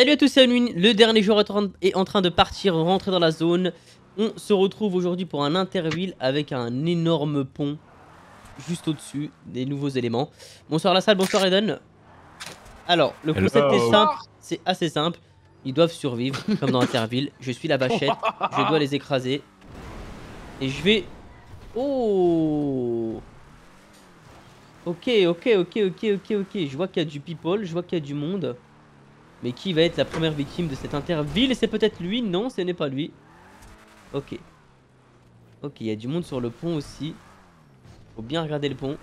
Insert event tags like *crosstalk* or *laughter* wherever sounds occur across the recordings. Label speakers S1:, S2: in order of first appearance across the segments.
S1: Salut à tous, c'est. Le dernier joueur est en- train de partir, rentrer dans la zone. On se retrouve aujourd'hui pour un interville avec un énorme pont juste au-dessus des nouveaux éléments. Bonsoir la salle, bonsoir Eden. Alors, le
S2: Hello.
S1: concept est simple, c'est assez simple. Ils doivent survivre, comme dans Interville. Je suis la vachette, je dois les écraser. Et je vais... Oh Ok, ok, ok, ok, ok, ok. Je vois qu'il y a du people, je vois qu'il y a du monde. Mais qui va être la première victime de cette interville? C'est peut-être lui? Non, ce n'est pas lui. Ok. Ok, il y a du monde sur le pont aussi. Faut bien regarder le pont.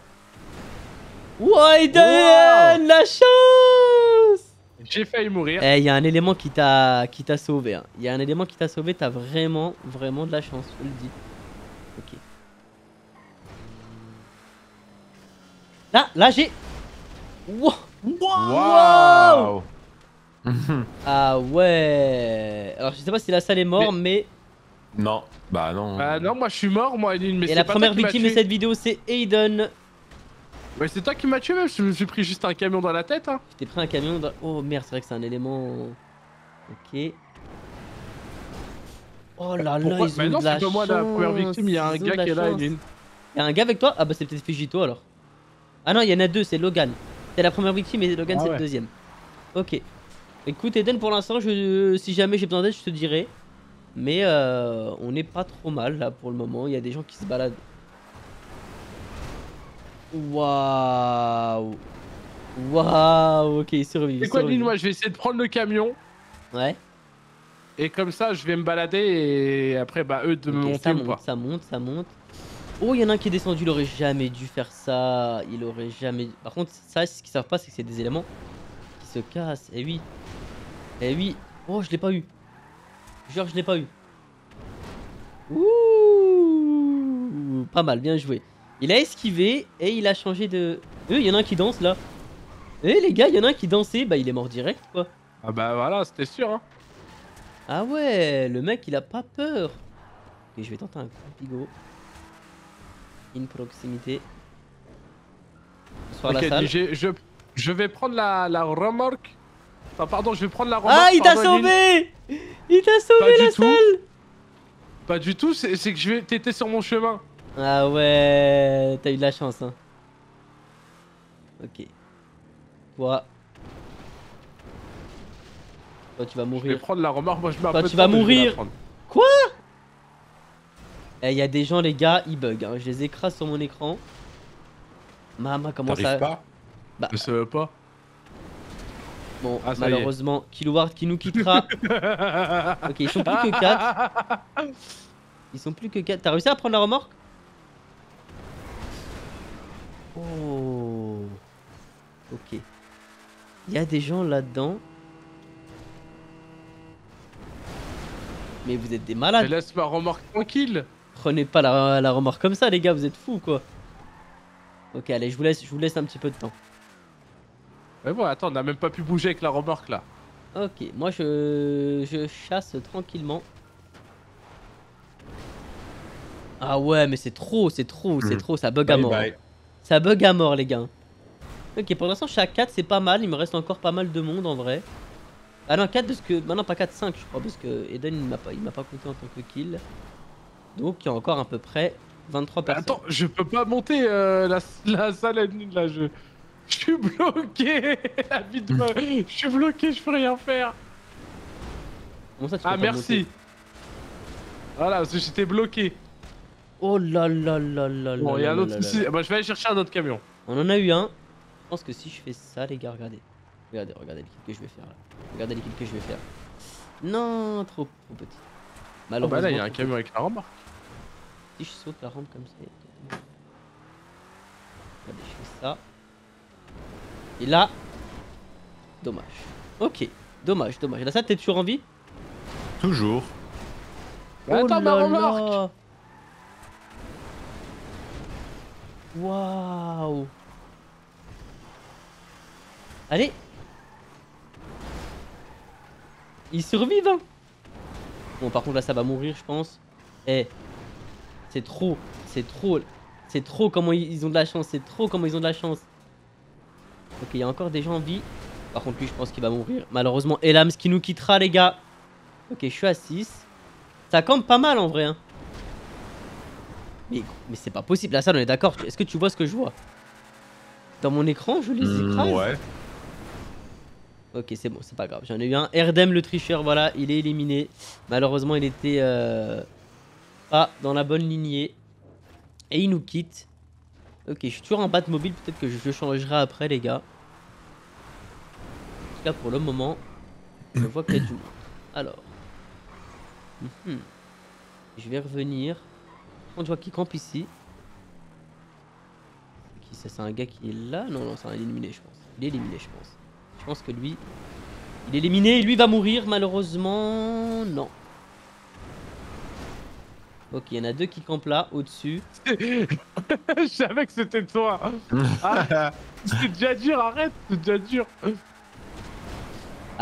S1: Ouais, Eden, la chance
S2: J'ai failli mourir.
S1: Eh, il y a un élément qui t'a qui t'a sauvé. hein. Il y a un élément qui t'a sauvé, t'as vraiment, vraiment de la chance, je le dis. Ok. Là, là j'ai... Wow
S2: Waouh *laughs*
S1: Ah ouais Alors je sais pas si la salle est morte, mais...
S3: Non, bah non.
S2: Bah non, moi je suis mort, moi, Aline, mais
S1: Et
S2: c'est
S1: la
S2: pas
S1: première
S2: toi qui m'as
S1: victime de cette vidéo, c'est Aiden.
S2: Ouais, c'est toi qui m'as tué, même, je me suis pris juste un camion dans la tête, hein.
S1: Je t'ai pris un camion dans... Oh merde, c'est vrai que c'est un élément... Ok. Oh là là,
S2: Pourquoi
S1: ils ont
S2: Bah non,
S1: de la
S2: c'est pas moi la première
S1: chance,
S2: victime, il y a un
S1: ont
S2: gars qui est là,
S1: chance.
S2: Aline.
S1: Y a un gars avec toi? Ah bah c'est peut-être Fujito alors. Ah non, il y en a deux, c'est Logan. C'est la première victime et Logan
S2: Ah
S1: c'est
S2: ouais.
S1: le deuxième. Ok. Écoute Eden, pour l'instant, je... si jamais j'ai besoin d'aide, je te dirai. Mais euh, on n'est pas trop mal là pour le moment. Il y a des gens qui se baladent. Waouh. Waouh. Ok, il survit.
S2: Et quoi, moi je vais essayer de prendre le camion,
S1: Ouais.
S2: et comme ça je vais me balader, et après, bah eux de me monter
S1: ça
S2: ou
S1: monte,
S2: pas.
S1: ça monte, ça monte. Oh, il y en a un qui est descendu, il aurait jamais dû faire ça. Il aurait jamais. Par contre, ça, ce qu'ils savent pas, c'est que c'est des éléments qui se cassent. Eh oui. Eh oui. Oh, je l'ai pas eu. Genre, je l'ai pas eu. Ouh. Pas mal, bien joué. Il a esquivé et il a changé de. Euh, il y en a un qui danse là. Eh les gars, il y en a un qui dansait, bah il est mort direct quoi.
S2: Ah bah voilà, c'était sûr, hein.
S1: Ah ouais, le mec il a pas peur. Ok, je vais tenter un coup bigot. In proximité. Bonsoir
S2: Ok,
S1: la salle.
S2: je, je, je vais prendre la, la remorque. Enfin, pardon, je vais prendre la remorque.
S1: Ah, il t'a sauvé Il t'a
S2: Pas
S1: sauvé
S2: du
S1: la
S2: tout.
S1: salle
S2: Pas du tout, c'est que je vais. T'étais sur mon chemin.
S1: Ah ouais, t'as eu de la chance hein. Ok. Toi. Toi tu vas
S2: Je vais
S1: mourir.
S2: prendre la remorque, moi je mets
S1: Bah,
S2: peu
S1: tu vas
S2: temps, mais je vais la
S1: mourir.
S2: prendre.
S1: Eh, il y a des gens les gars, ils bug. Hein. Je les écrase sur mon écran. Maman, comment ça...
S3: Pas?
S2: Je sais pas.
S1: Bon,
S2: Ah,
S1: malheureusement, Killoward qui nous quittera. *laughs* ok, ils sont plus que 4. Ils sont plus que 4. T'as réussi à prendre la remorque? Oh. Ok. Il y a des gens là-dedans. Mais vous êtes des
S2: Mais
S1: malades.
S2: laisse ma remorque tranquille.
S1: Prenez pas la, la remorque comme ça, les gars. Vous êtes fous, quoi. Ok, allez, je vous laisse, je vous laisse un petit peu de temps.
S2: Mais bon, attends, on a même pas pu bouger avec la remorque là.
S1: Ok, moi je, je chasse tranquillement. Ah ouais, mais c'est trop, c'est trop, c'est
S3: Hmm.
S1: trop, ça bug à mort.
S3: bye.
S1: Ça bug à mort, les gars. Ok, pour l'instant, je suis à 4, c'est pas mal. Il me reste encore pas mal de monde en vrai. Ah non, 4 parce que. Bah non, pas 4, 5, je crois, parce que Eden il m'a pas, il m'a pas compté en tant que kill. Donc, il y a encore à peu près 23
S2: Mais
S1: personnes.
S2: attends, je peux pas monter euh, la, la salle là, je. Je suis bloqué *laughs* La vie de Je suis bloqué, je peux rien faire
S1: Comment ça, tu peux
S2: Ah merci Voilà, parce que j'étais bloqué.
S1: Oh là là là là
S2: Bon,
S1: là
S2: il y a un autre
S1: là.
S2: souci. Bah, je vais aller chercher un autre camion.
S1: On en a eu un. Je pense que si je fais ça, les gars, regardez. Regardez, regardez kills que je vais faire là. Regardez kills que je vais faire. Non, trop, trop petit.
S2: Oh
S1: Malheureusement.
S2: bah là, il y a un camion avec la remorque.
S1: Si je saute la rampe comme ça. Regardez, je fais ça. Et là. Dommage. Ok. Dommage, dommage. Là, ça, t'es toujours en vie?
S3: Toujours.
S2: Attends, ma
S1: Oh
S2: remorque
S1: là. Waouh Allez Ils survivent hein Bon par contre là ça va mourir je pense. Eh C'est trop C'est trop C'est trop comment ils ils ont de la chance C'est trop comment ils ont de la chance Ok il y a encore des gens en vie Par contre, lui, je pense qu'il va mourir. Malheureusement, Elams qui nous quittera, les gars. Ok, je suis à 6. Ça campe pas mal en vrai. Hein. Mais, mais c'est pas possible. Là, ça, on est d'accord. Est-ce que tu vois ce que je vois? Dans mon écran, je les
S3: Hmm,
S1: écrase?
S3: ouais.
S1: Ok, c'est bon, c'est pas grave. J'en ai eu un. Erdem, le tricheur, voilà, il est éliminé. Malheureusement, il était euh, pas dans la bonne lignée. Et il nous quitte. Ok, je suis toujours en mobile. Peut-être que je, je changerai après, les gars. En tout cas, pour le moment, je vois qu'il y a du monde. Alors. Mhm. Je vais revenir. Je vois qu'il campe ici. Qui ça C'est un gars qui est là? Non, non, c'est un éliminé, je pense. Il est éliminé, je pense. Je pense que lui, il est éliminé et lui va mourir malheureusement. Non. Ok, il y en a deux qui campent là, au-dessus. *laughs*
S2: Je savais que c'était toi. Ah, *laughs* c'est déjà dur, arrête, c'est déjà dur.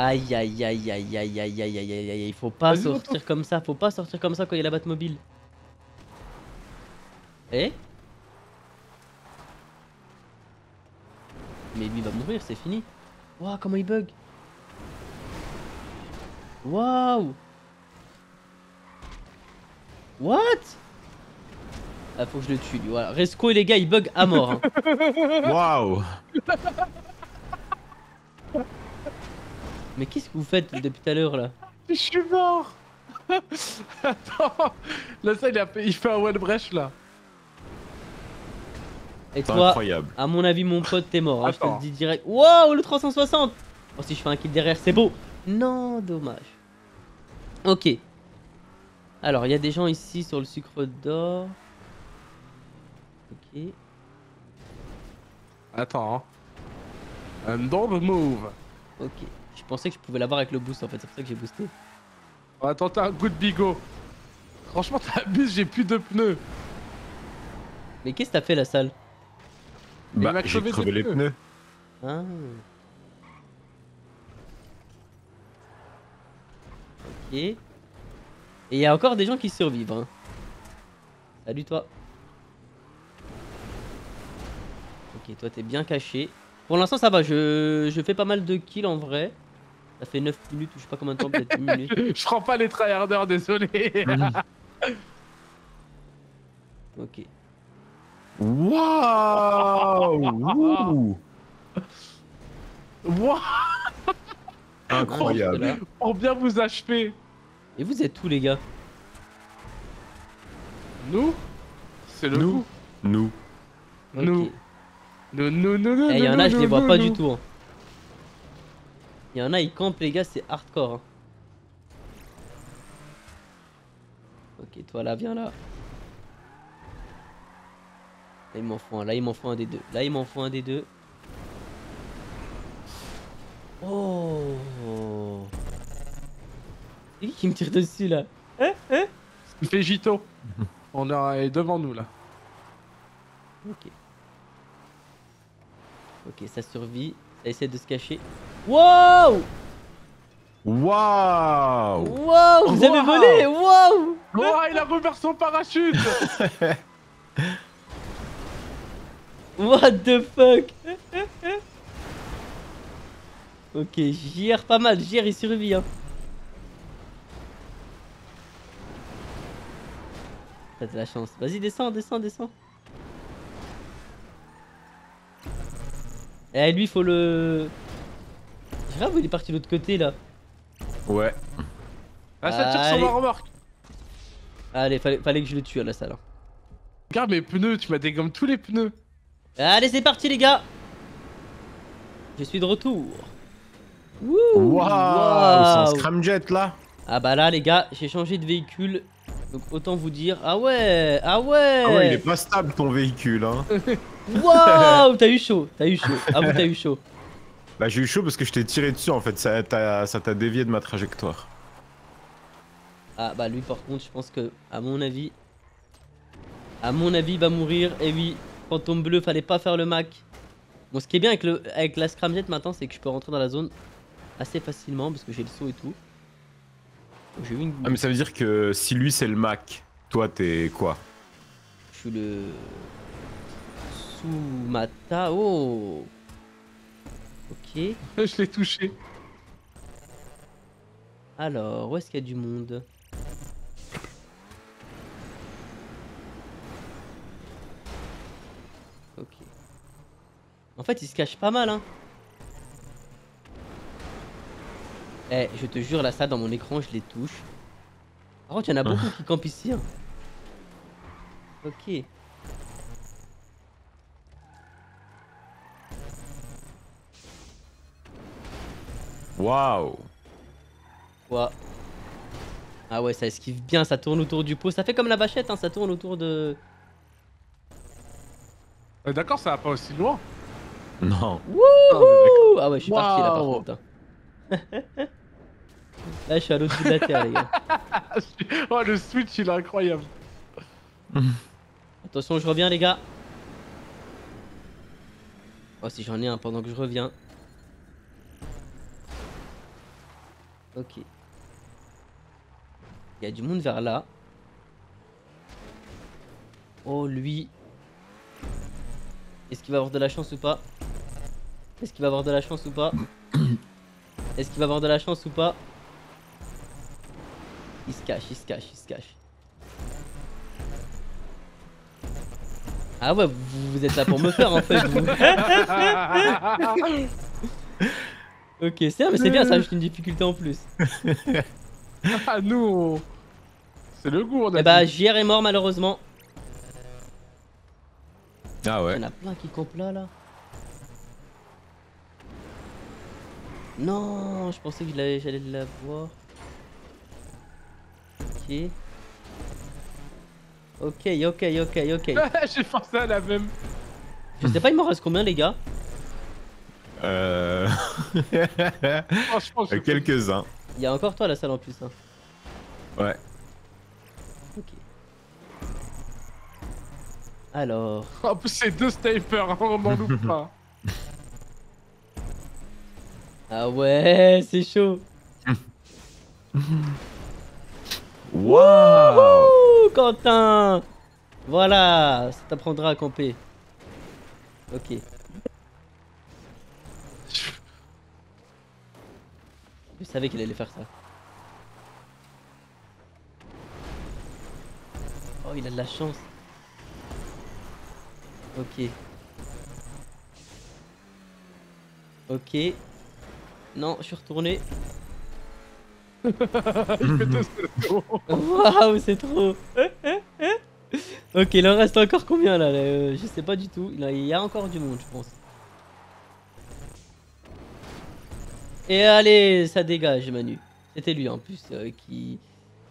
S1: Aïe aïe aïe aïe aïe aïe aïe aïe aïe aïe. Il faut pas sortir comme ça, faut pas sortir comme ça quand il y a la mobile. Eh Mais lui il va mourir, c'est fini. Waouh, comment il bug Waouh What Ah faut que je le tue lui, voilà. Resco et les gars ils bug à mort. hein.
S3: Waouh
S1: Mais qu'est-ce que vous faites depuis tout à l'heure là
S2: Je suis mort. *laughs* Attends, là ça il, a, il fait un one breach là.
S1: Et
S3: C'est
S1: toi,
S3: incroyable.
S1: À mon avis, mon pote, t'es mort. hein, je te le dis direct. Wow, le 360 Oh, si je fais un kill derrière, c'est beau. Non, dommage. Ok. Alors, il y a des gens ici sur le sucre d'or. Ok.
S2: Attends. Hein. And don't move.
S1: Ok. Je pensais que je pouvais l'avoir avec le boost en fait, c'est pour ça que j'ai boosté.
S2: On va tenter un coup de bigot. Franchement, t'abuses, j'ai plus de pneus.
S1: Mais qu'est-ce que t'as fait la salle?
S3: Bah,
S2: m'a
S3: j'ai
S2: crevé
S3: les
S2: pneus.
S3: pneus.
S1: Ah. Ok. Et il y a encore des gens qui survivent. Hein. Salut toi. Ok, toi t'es bien caché. Pour l'instant ça va, je... je fais pas mal de kills en vrai. Ça fait 9 minutes ou je sais pas combien de temps, peut-être 10 minutes. *laughs*
S2: Je prends pas les tryharders, désolé. *laughs*
S1: Ok.
S3: Waouh Ouh.
S2: Wouah,
S3: Incroyable.
S2: Pour bien vous achever.
S1: Et vous êtes où les gars?
S2: Nous? C'est le
S3: Nous.
S2: coup.
S3: Nous.
S2: Nous. Nous, nous, nous, nous.
S1: Eh, il y
S2: nous,
S1: en a,
S2: nous,
S1: je les vois
S2: nous,
S1: pas
S2: nous.
S1: du tout. hein. Il y en a, ils campent, les gars, c'est hardcore. hein. Ok, toi là, viens là. Là, il m'en faut un, là, il m'en faut un des deux. Là, il m'en faut un des deux. Oh C'est qui qui me tire dessus là?
S2: Il fait Gito. *laughs* On est devant nous là.
S1: Ok. Ok, ça survit. Ça essaie de se cacher. Wow
S3: Waouh
S1: Wow Vous avez
S2: Wow.
S1: volé Wow
S2: Oh, il a rouvert son parachute *laughs*
S1: What the fuck Ok, JR pas mal, JR il survit hein. T'as de la chance. Vas-y, descends, descends, descends. Eh, lui, faut le. Où il est parti de l'autre côté là.
S3: Ouais.
S2: Ah, ça tire
S1: Allez.
S2: sur ma remorque.
S1: Allez, fallait, fallait que je le tue à la salle. hein.
S2: Regarde mes pneus, tu m'as dégommé tous les pneus.
S1: Allez, c'est parti, les gars Je suis de retour. Wouh
S3: Waouh C'est un scramjet là
S1: Ah bah là, les gars, j'ai changé de véhicule. Donc autant vous dire. Ah ouais Ah ouais
S3: Ah ouais, il est pas stable ton véhicule hein. *laughs*
S1: Waouh T'as eu chaud, t'as eu chaud. Ah vous t'as eu chaud.
S3: Bah j'ai eu chaud parce que je t'ai tiré dessus en fait, ça t'a dévié de ma trajectoire.
S1: Ah bah lui par contre, je pense que, à mon avis... À mon avis, il va mourir. Et oui, fantôme bleu, fallait pas faire le Mac. Bon, ce qui est bien avec, le, avec la scramjet maintenant, c'est que je peux rentrer dans la zone assez facilement parce que j'ai le saut et tout. J'ai eu une...
S3: Ah mais ça veut dire que si lui c'est le Mac, toi t'es quoi?
S1: Je suis le... Sumata. Oh Ok. *laughs*
S2: Je l'ai touché.
S1: Alors, où est-ce qu'il y a du monde? Ok. En fait, il se cache pas mal, hein. Eh, je te jure, là, ça, dans mon écran, je les touche. Par contre, il y en a *laughs* beaucoup qui campent ici. hein. Ok.
S3: Waouh.
S1: Quoi Ah ouais, ça esquive bien, ça tourne autour du pot. Ça fait comme la vachette, hein, ça tourne autour de...
S2: Euh, D'accord, ça va pas aussi loin.
S3: Non.
S1: Ouh ah ouais, je suis parti là par contre. hein. *laughs* là, je suis à l'autre bout de la terre, les gars. *laughs*
S2: oh, le switch, il est incroyable.
S1: Attention, je reviens, les gars. Oh, si j'en ai un pendant que je reviens. Ok. Il y a du monde vers là. Oh, lui. Est-ce qu'il va avoir de la chance ou pas? Est-ce qu'il va avoir de la chance ou pas? *coughs* Est-ce qu'il va avoir de la chance ou pas? Il se cache, il se cache, il se cache. Ah ouais, vous, êtes là pour me faire en fait. *laughs* ok, c'est mais c'est bien, ça ajoute une difficulté en plus. *laughs*
S2: ah, nous, c'est le goût, on a
S1: Eh bah. JR est mort malheureusement.
S3: Ah
S1: Il
S3: ouais.
S1: y en a plein qui campent là, là. Non, je pensais que j'allais l'avoir. Ok. Ok, ok, ok, ok. *laughs*
S2: J'ai pensé à la même.
S1: Je sais pas, il m'en reste combien, les gars?
S3: Euh... *laughs*
S2: Franchement, je
S3: Quelques-uns.
S1: Il y a encore toi la salle en plus. Hein.
S3: Ouais.
S1: Ok. Alors. *laughs*
S2: En plus, c'est deux snipers, hein, on n'en *laughs* loupe pas.
S1: Ah ouais, c'est chaud. *laughs*
S3: Waouh.
S1: Ouh, Quentin Voilà, ça t'apprendra à camper. Ok. Je savais qu'il allait faire ça. Oh, il a de la chance. Ok. Ok. Non, je suis retourné. *laughs* Waouh, c'est trop. ok, il en reste encore combien là euh, Je sais pas du tout. Il y a encore du monde, je pense. Et allez, ça dégage, Manu. C'était lui en plus euh, qui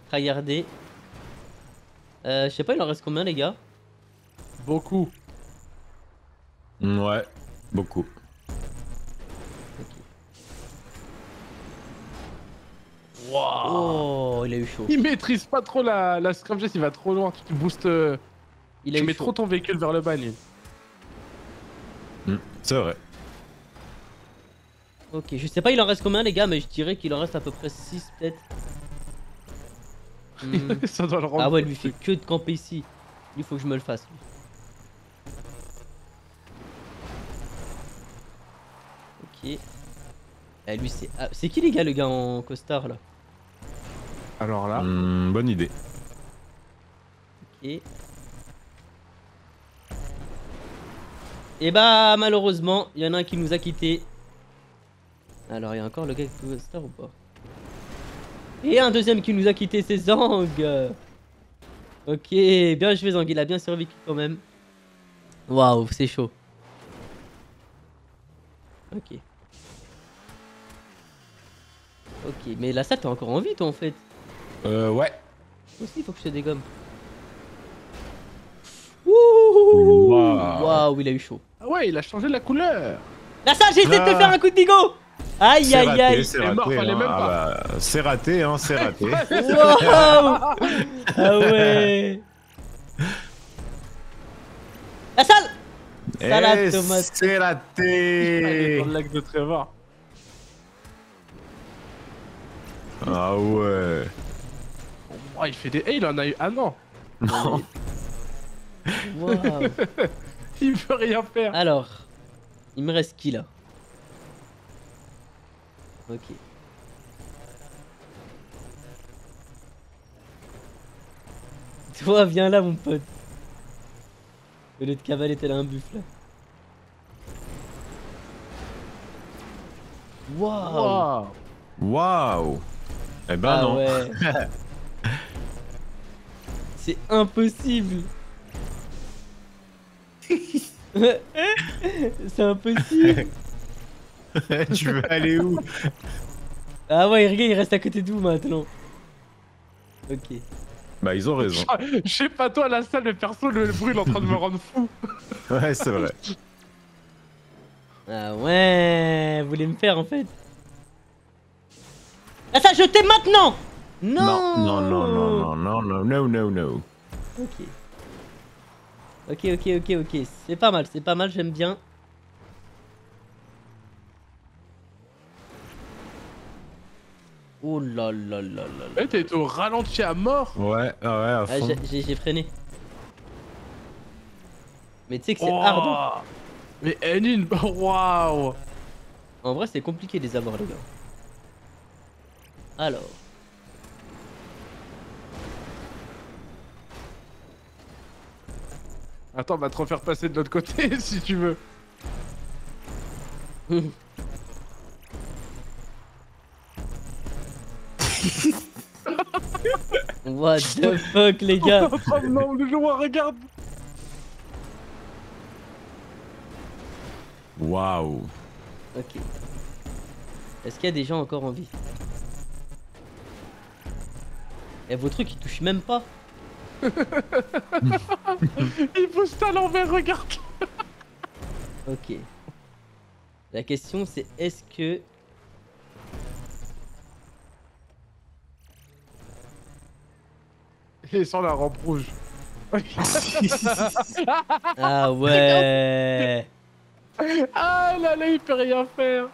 S1: tryhardait. Euh, je sais pas, il en reste combien, les gars?
S2: Beaucoup.
S3: Ouais. Beaucoup.
S1: Ok. Oh, il a eu chaud.
S2: Il maîtrise pas trop la, la scramjet, il va trop loin. Tu boostes. euh,
S1: Il a
S2: tu
S1: eu
S2: mets
S1: chaud.
S2: trop ton véhicule vers le bas, lui.
S3: Hmm, C'est vrai.
S1: Ok, je sais pas, il en reste combien, les gars, mais je dirais qu'il en reste à peu près 6 peut-être. *laughs* Hmm.
S2: Ça doit le rendre.
S1: Ah ouais, lui il fait que de camper ici. Lui faut que je me le fasse. lui. Ok. Eh, lui c'est ah, c'est qui les gars le gars en costard là?
S2: Alors là.
S3: Hmm, bonne idée.
S1: Ok. Et bah malheureusement, il y en a un qui nous a quitté. Alors il y a encore le gars avec le costard ou pas Et un deuxième qui nous a quitté, c'est Zang. Ok, bien joué Zang, il a bien survécu quand même. Waouh, c'est chaud. Ok. Ok, mais là ça t'es encore en vie toi en fait.
S3: Euh, ouais.
S1: Aussi, il faut que je te dégomme. Ouh
S3: Waouh.
S1: Il a eu chaud.
S2: Ah ouais, il a changé la couleur.
S1: La salle, j'ai essayé de te
S3: Ah.
S1: faire un coup de bigot Aïe
S3: C'est
S1: aïe
S3: raté,
S1: aïe
S3: c'est raté. hein. Ah bah, c'est raté, hein, c'est raté. *laughs*
S1: Waouh Ah *laughs* ouais La salle Salade
S3: Eh,
S1: tomate.
S3: C'est
S2: Il est
S3: raté.
S2: dans le lac de Trevor.
S3: Ah ouais.
S2: Oh, il fait des. Eh, il en a eu. Ah non
S3: Non. *laughs*
S1: Waouh
S2: Il peut rien faire.
S1: Alors, il me reste qui là? Ok. *laughs* Toi, viens là, mon pote. Au lieu de cavaler tel un buffle. Waouh!
S2: Waouh.
S3: Waouh Eh ben
S1: Ah
S3: non.
S1: ouais. *laughs* C'est impossible. *laughs* C'est impossible. *laughs*
S3: tu veux aller où?
S1: Ah ouais, regarde, il reste à côté de vous maintenant. Ok.
S3: Bah ils ont *laughs* raison.
S2: Je sais pas toi, la salle, le perso, le bruit est en train de me rendre fou. *laughs*
S3: Ouais, c'est vrai.
S1: Ah ouais, vous voulez me faire en fait? Ah ça, je t'aime maintenant Non
S3: Non, non, non, non, non, non, no, no, no.
S1: Ok. Ok, ok, ok, ok. C'est pas mal, c'est pas mal, j'aime bien. Oh là là là là là.
S2: Eh, t'es au ralenti à mort.
S3: Ouais, ah ouais, à
S1: Ah,
S3: fond.
S1: j'ai- freiné. Mais tu sais que c'est
S2: Oh.
S1: hard.
S2: Mais Enin, *laughs* waouh.
S1: En vrai, c'est compliqué de les avoir, les gars. Alors.
S2: Attends, on va te refaire passer de l'autre côté *laughs* si tu veux. *laughs*
S1: What the fuck, les gars?
S2: Oh non, le joueur, regarde.
S3: Waouh.
S1: Ok. Est-ce qu'il y a des gens encore en vie? Et vos trucs ils touchent même pas *laughs*
S2: Il pousse à l'envers, regarde.
S1: Ok. La question c'est est-ce que...
S2: Il est sur la rampe rouge. *laughs*
S1: Ah ouais *laughs*
S2: Ah là là, il peut rien faire.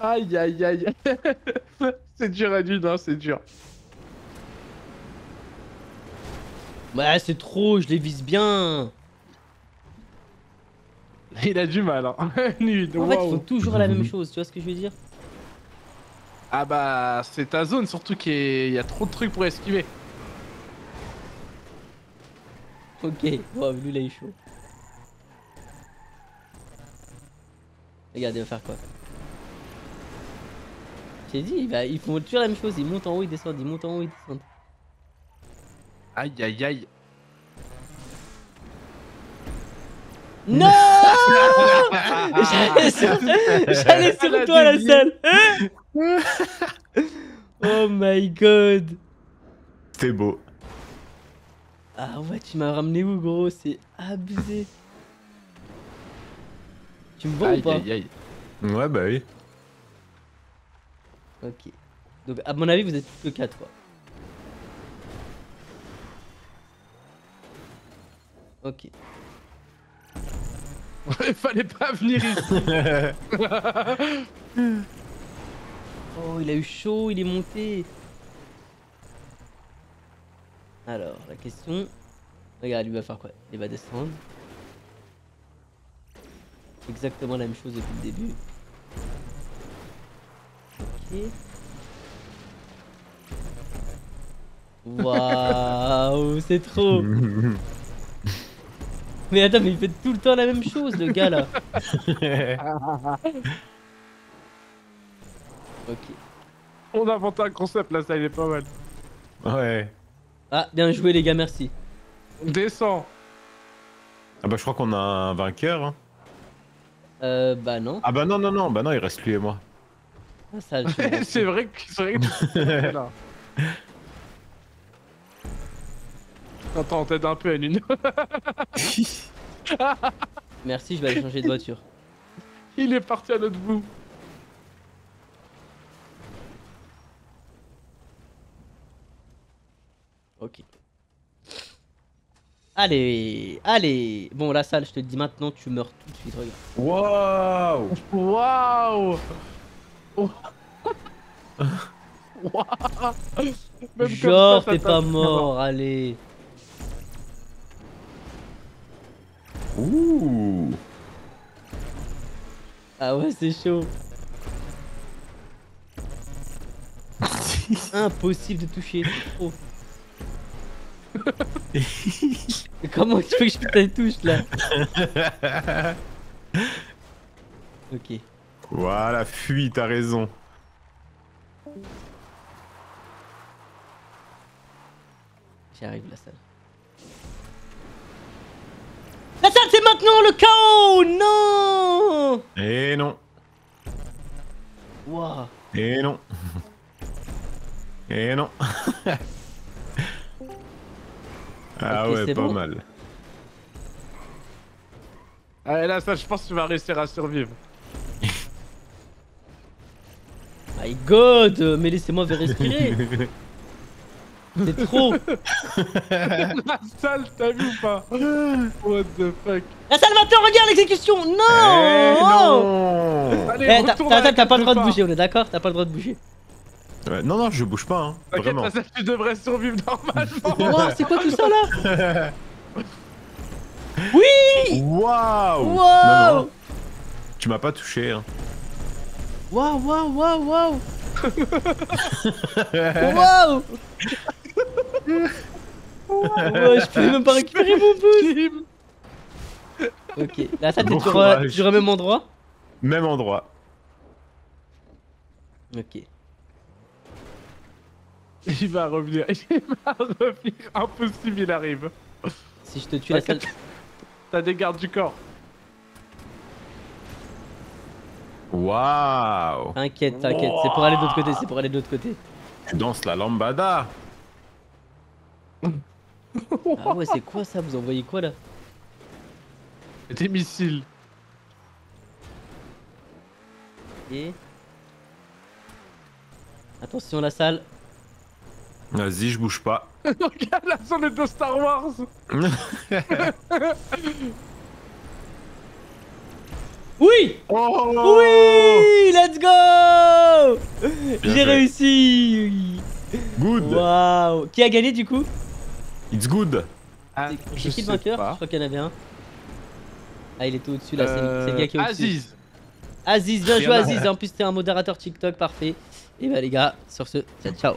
S2: Aïe aïe aïe. *laughs* c'est dur à dire, hein, c'est dur.
S1: Ouais c'est trop, je les vise bien
S2: Il a du mal, hein.
S1: En fait ils font toujours la même chose, tu vois ce que je veux dire?
S2: Ah bah, c'est ta zone, surtout qu'il y a trop de trucs pour esquiver.
S1: Ok, wow, lui là il est chaud. Regarde, il va faire quoi? J'ai dit, il va- ils font toujours la même chose, ils montent en haut, ils descendent, ils montent en haut, ils descendent.
S2: Aïe aïe aïe.
S1: Non J'allais sur, *laughs* sur toi la salle *laughs* Oh my god
S3: C'était beau.
S1: Ah ouais, tu m'as ramené où gros? C'est abusé Tu me vois ou pas?
S2: aïe aïe.
S3: Ouais, bah oui.
S1: Ok. Donc à mon avis vous êtes plus que 4 quoi. Ok. *laughs*
S2: Il fallait pas venir ici. *laughs*
S1: Oh il a eu chaud, il est monté. Alors la question... Regarde, lui va faire quoi? Il va descendre. Exactement la même chose depuis le début. Ok. Waouh, *laughs* c'est trop. *laughs* Mais attends, mais il fait tout le temps la même chose, le gars là. *laughs* Ok.
S2: On a inventé un concept là, ça il est pas mal.
S3: ouais.
S1: Ah, bien joué les gars, merci.
S2: Descends.
S3: Ah bah je crois qu'on a un vainqueur. hein.
S1: Euh, bah non.
S3: Ah bah non, non, non, bah non, il reste lui et moi.
S1: Ah, *laughs*
S2: c'est vrai que c'est vrai que *laughs* là. Attends, on t'aide un peu, Enin. *laughs*
S1: Merci, je vais aller changer de voiture.
S2: Il est parti à l'autre bout.
S1: Ok. Allez, allez. Bon, la salle, je te dis maintenant, tu meurs tout de suite, regarde.
S3: Waouh
S2: Waouh Oh. *laughs* Waouh
S1: Genre, t'es pas mort, allez.
S3: Ouh
S1: Ah ouais, c'est chaud. *laughs* Impossible de toucher, trop. *laughs* *laughs* Comment tu veux que je pète les touches là *laughs* Ok.
S3: Voilà, fuis, t'as raison.
S1: J'y arrive la salle. La salle c'est maintenant le chaos Non
S3: Et non,
S1: Waouh
S3: et non. *laughs* Et non. Ah ouais, pas
S1: bon.
S3: mal.
S2: Ah, là, ça, je pense que tu vas réussir à survivre. *laughs*
S1: My god Mais laissez-moi respirer. *laughs* C'est trop. *laughs*
S2: La salle, t'as vu ou pas? What the fuck?
S1: La salle maintenant regarde l'exécution.
S3: Eh
S1: Non
S3: non.
S2: Allez,
S1: Eh, t'as- t'as
S2: à la
S1: t'as pas le droit de bouger, on est d'accord? T'as pas le droit de bouger.
S3: Ouais, Non, non, je bouge pas, hein.
S2: T'inquiète,
S3: Vraiment.
S2: tu devrais survivre normalement. *laughs*
S1: Wow, c'est quoi tout ça là *laughs* Oui
S3: Waouh
S1: Wow
S3: non, Tu m'as pas touché, hein.
S1: Waouh, waouh, waouh, waouh *laughs* Waouh Ouais, je peux même pas récupérer mon boost Ok, là ça t'es
S3: Bon
S1: toujours, euh,
S3: courage.
S1: toujours au même endroit
S3: Même endroit.
S1: Ok. *laughs*
S2: Il va revenir, *laughs* il va revenir. Impossible, il arrive.
S1: Si je te tue la salle... *laughs*
S2: T'as des gardes du corps.
S3: Waouh
S1: T'inquiète, t'inquiète, c'est pour aller de l'autre côté, c'est pour aller de l'autre côté.
S3: Tu danses la lambada
S1: Ah ouais, c'est quoi ça? Vous envoyez quoi là?
S2: Des missiles.
S1: Et... Attention la salle.
S3: Vas-y, je bouge pas. *laughs*
S2: Regarde la zone de Star Wars. *laughs*
S1: Oui
S3: Oh
S1: Oui Let's go J'ai réussi
S3: Good
S1: Waouh Qui a gagné du coup
S3: It's good
S2: Ah,
S1: C'est qui le vainqueur Je crois qu'il y en avait un. Ah il était au-dessus là, c'est le- c'est le gars qui est au-dessus.
S2: Aziz.
S1: Aziz, bien joué Aziz, en plus t'es un modérateur TikTok parfait. Et bah les gars, sur ce, ciao ciao